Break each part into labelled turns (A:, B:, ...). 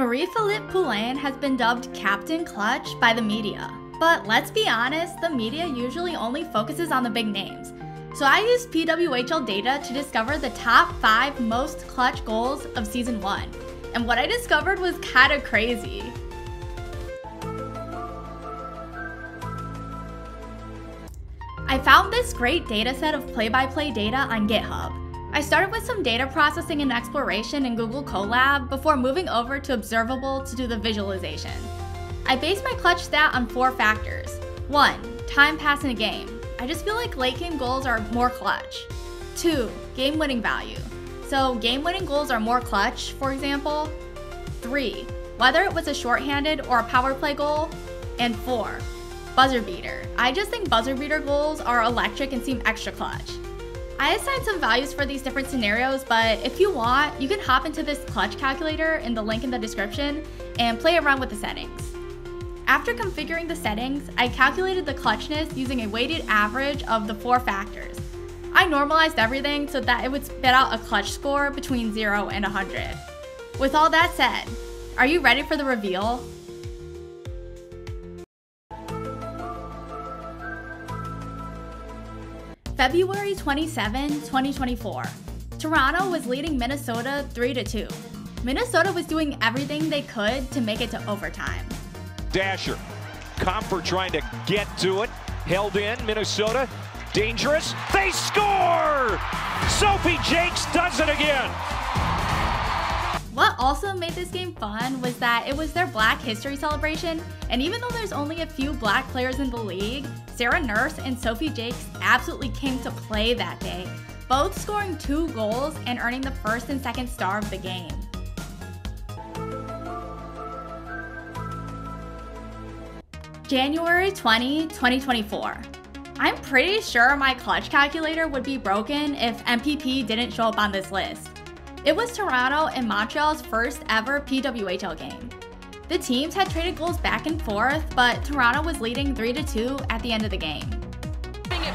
A: Marie-Philip Poulin has been dubbed Captain Clutch by the media. But let's be honest, the media usually only focuses on the big names. So I used PWHL data to discover the top 5 most clutch goals of Season 1. And what I discovered was kinda crazy. I found this great dataset of play-by-play -play data on GitHub. I started with some data processing and exploration in Google Colab before moving over to Observable to do the visualization. I based my clutch stat on four factors. 1. Time passed in a game. I just feel like late game goals are more clutch. 2. Game winning value. So game winning goals are more clutch, for example. 3. Whether it was a shorthanded or a power play goal. And 4. Buzzer beater. I just think buzzer beater goals are electric and seem extra clutch. I assigned some values for these different scenarios, but if you want, you can hop into this clutch calculator in the link in the description and play around with the settings. After configuring the settings, I calculated the clutchness using a weighted average of the four factors. I normalized everything so that it would spit out a clutch score between 0 and 100. With all that said, are you ready for the reveal? February 27, 2024. Toronto was leading Minnesota 3 2. Minnesota was doing everything they could to make it to overtime.
B: Dasher, Compher trying to get to it, held in, Minnesota, dangerous, they score! Sophie Jaques does it again!
A: What also made this game fun was that it was their Black History celebration, and even though there's only a few black players in the league, Sarah Nurse and Sophie Jaques absolutely came to play that day, both scoring two goals and earning the first and second star of the game. January 20, 2024. I'm pretty sure my clutch calculator would be broken if MPP didn't show up on this list. It was Toronto and Montreal's first ever PWHL game. The teams had traded goals back and forth, but Toronto was leading 3-2 at the end of the game.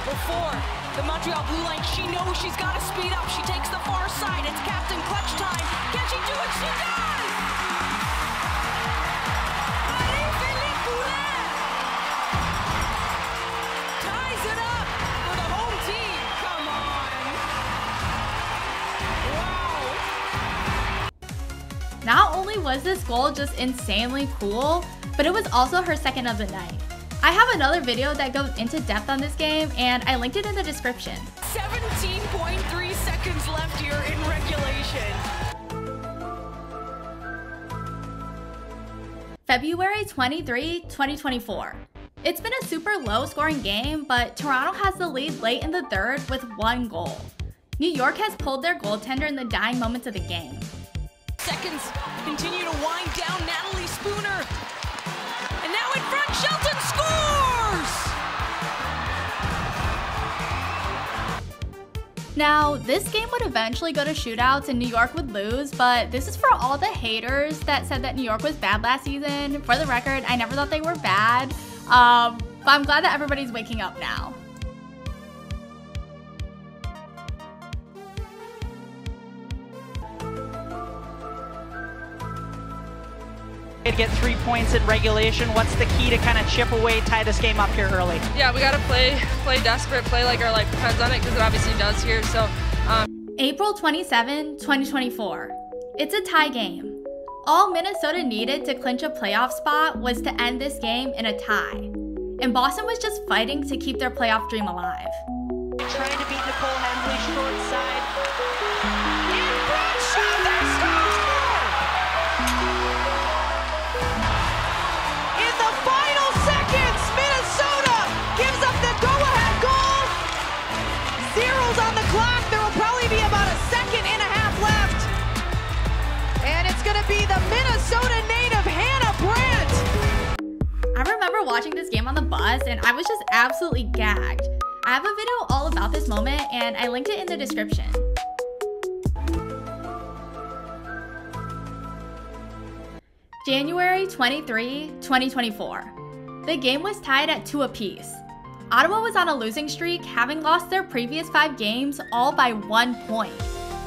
C: Before the Montreal Blue Line, she knows she's got to speed up. She takes the far side. It's Captain Clutch time. Can she do it? She does!
A: Not only was this goal just insanely cool, but it was also her second of the night. I have another video that goes into depth on this game, and I linked it in the description.
C: 17.3 seconds left here in regulation.
A: February 23, 2024. It's been a super low scoring game, but Toronto has the lead late in the third with one goal. New York has pulled their goaltender in the dying moments of the game
C: seconds continue to wind down Natalie Spooner. And now in front, Shelton scores!
A: Now, this game would eventually go to shootouts and New York would lose, but this is for all the haters that said that New York was bad last season. For the record, I never thought they were bad, um, but I'm glad that everybody's waking up now.
D: To get three points in regulation. What's the key to kind of chip away, tie this game up here early?
E: Yeah, we got to play play desperate, play like our life depends on it because it obviously does here. So. Um.
A: April 27, 2024. It's a tie game. All Minnesota needed to clinch a playoff spot was to end this game in a tie. And Boston was just fighting to keep their playoff dream alive. The bus and I was just absolutely gagged. I have a video all about this moment and I linked it in the description. January 23, 2024. The game was tied at 2 apiece. Ottawa was on a losing streak, having lost their previous five games all by one point,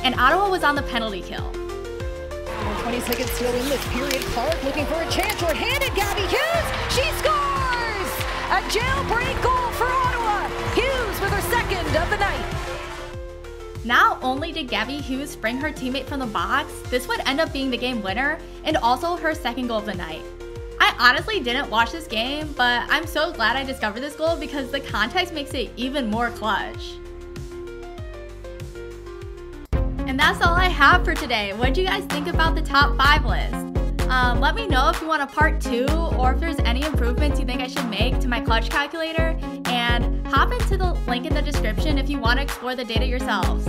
A: and Ottawa was on the penalty kill.
C: 20 seconds go in this period. Clark looking for a chance. Short-handed. Gabbie Hughes. She
A: Not only did Gabbie Hughes spring her teammate from the box, this would end up being the game winner and also her second goal of the night. I honestly didn't watch this game, but I'm so glad I discovered this goal because the context makes it even more clutch. And that's all I have for today. What do you guys think about the top 5 list? Um, let me know if you want a part 2 or if there's any improvements you think I should make to my clutch calculator and hop into the link in the description if you want to explore the data yourselves.